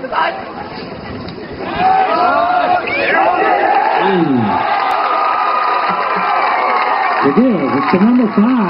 It is. It's the number five.